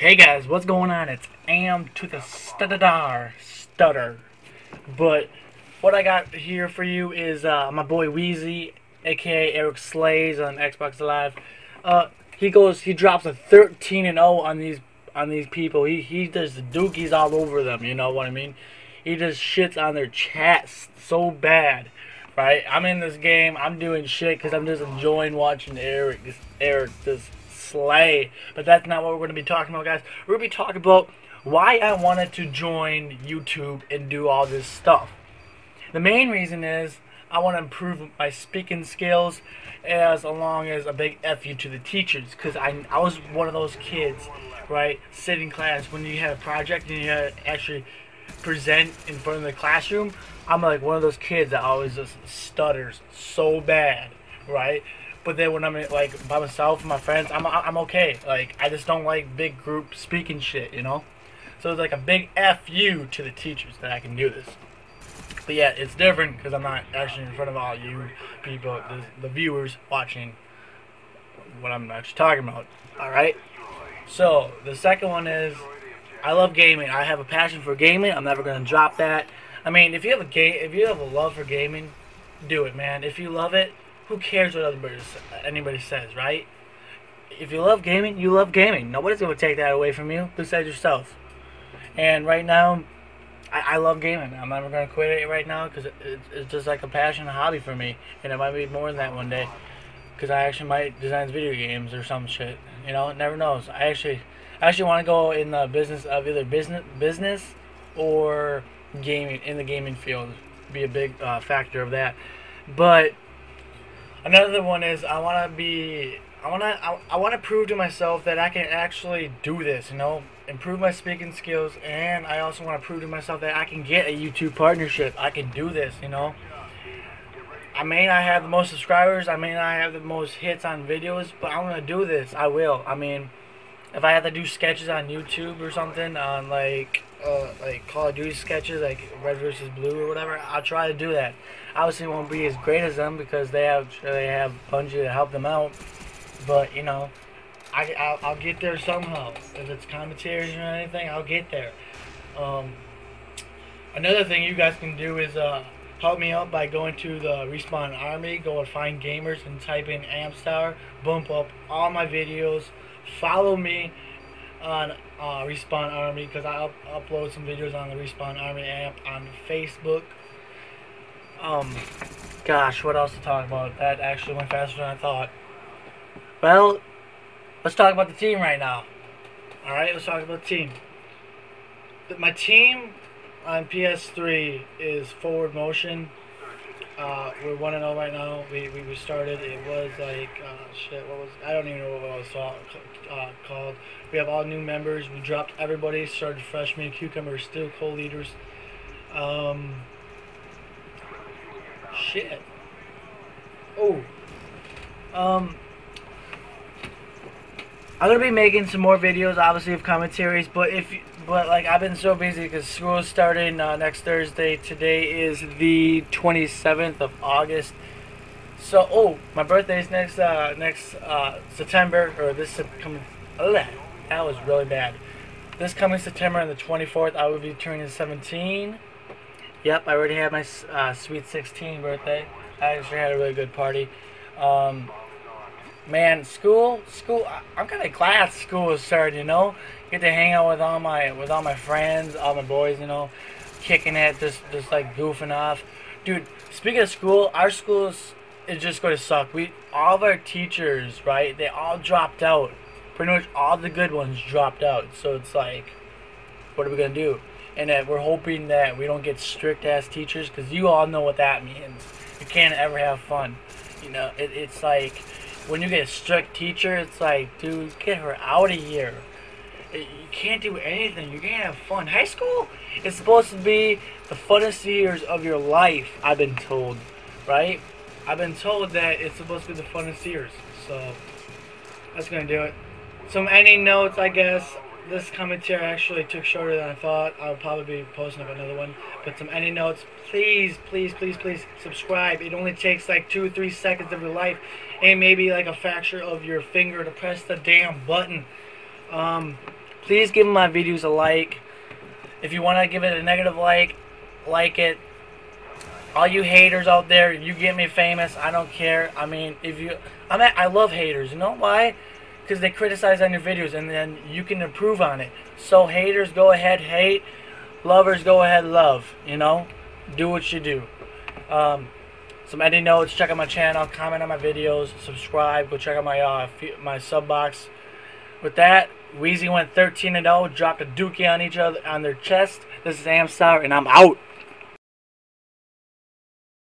Hey guys, what's going on? It's Am to the Stutter Stutter. But what I got here for you is uh, my boy Wheezy, aka Eric Slays on Xbox Live. Uh, he goes, he drops a 13 and 0 on these on these people. He he does dookies all over them. You know what I mean? He just shits on their chats so bad, right? I'm in this game. I'm doing shit because I'm just enjoying watching Eric. Eric just slay. But that's not what we're going to be talking about, guys. We're going to be talking about why I wanted to join YouTube and do all this stuff. The main reason is I want to improve my speaking skills as along as a big F you to the teachers because I, I was one of those kids, right, sitting in class when you had a project and you had to actually present in front of the classroom. I'm like one of those kids that always just stutters so bad, right? But then when I'm like by myself my friends, I'm I'm okay. Like I just don't like big group speaking shit, you know. So it's like a big F you to the teachers that I can do this. But yeah, it's different because I'm not actually in front of all you people, the, the viewers watching what I'm actually talking about. All right. So the second one is I love gaming. I have a passion for gaming. I'm never gonna drop that. I mean, if you have a game, if you have a love for gaming, do it, man. If you love it, who cares what anybody, anybody says, right? If you love gaming, you love gaming. Nobody's going to take that away from you besides yourself. And right now, I, I love gaming. I'm never going to quit it right now because it, it's just like a passion, a hobby for me. And it might be more than that one day. Because I actually might design video games or some shit. You know, never knows. I actually, I actually want to go in the business of either business, business or gaming in the gaming field. Be a big uh, factor of that. But Another one is I want to be I want to I, I want to prove to myself that I can actually do this, you know, improve my speaking skills and I also want to prove to myself that I can get a YouTube partnership. I can do this, you know. I may not have the most subscribers, I may not have the most hits on videos, but I'm going to do this. I will. I mean, if I have to do sketches on YouTube or something on like uh, like Call of Duty sketches, like Red versus Blue or whatever, I'll try to do that. Obviously, it won't be as great as them because they have they have Bungie to help them out. But you know, I I'll, I'll get there somehow. If it's commentaries or anything, I'll get there. Um, another thing you guys can do is uh, help me out by going to the Respawn Army, go and find gamers and type in Amstarr, bump up all my videos, follow me on uh, Respawn Army because I up upload some videos on the Respawn Army app on Facebook. Um, gosh, what else to talk about? That actually went faster than I thought. Well, let's talk about the team right now. All right, let's talk about the team. My team on PS3 is Forward Motion. Uh, we're one and zero oh right now. We, we we started. It was like uh, shit. What was I don't even know what it was uh, called. We have all new members. We dropped everybody. Started freshmen, cucumbers, still co-leaders. Um, shit. Oh. Um. I'm gonna be making some more videos, obviously, of commentaries. But if, but like, I've been so busy because school is starting uh, next Thursday. Today is the 27th of August. So, oh, my birthday is next uh, next uh, September or this coming. That was really bad. This coming September on the 24th, I will be turning 17. Yep, I already had my uh, sweet 16 birthday. I actually had a really good party. Um, man, school, school. I'm kind of glad school is starting. You know, get to hang out with all my with all my friends, all my boys. You know, kicking it, just just like goofing off. Dude, speaking of school, our school is, is just going to suck. We all of our teachers, right? They all dropped out. Pretty much all the good ones dropped out. So it's like, what are we gonna do? And that we're hoping that we don't get strict ass teachers because you all know what that means. You can't ever have fun. You know, it, it's like when you get a strict teacher, it's like, dude, get her out of here. You can't do anything. You can't have fun. High school is supposed to be the funnest years of your life, I've been told. Right? I've been told that it's supposed to be the funnest years. So, that's going to do it. Some ending notes, I guess. This commentary actually took shorter than I thought. I'll probably be posting up another one. But some any notes. Please, please, please, please subscribe. It only takes like two or three seconds of your life and maybe like a fracture of your finger to press the damn button. Um, please give my videos a like. If you want to give it a negative like, like it. All you haters out there, you get me famous. I don't care. I mean, if you, I'm at, I love haters. You know why? Because they criticize on your videos, and then you can improve on it. So haters, go ahead, hate. Lovers, go ahead, love. You know, do what you do. Um, some editing notes. Check out my channel. Comment on my videos. Subscribe. Go check out my uh, my sub box. With that, Wheezy went 13 and 0. Dropped a dookie on each other on their chest. This is Amstarr, and I'm out.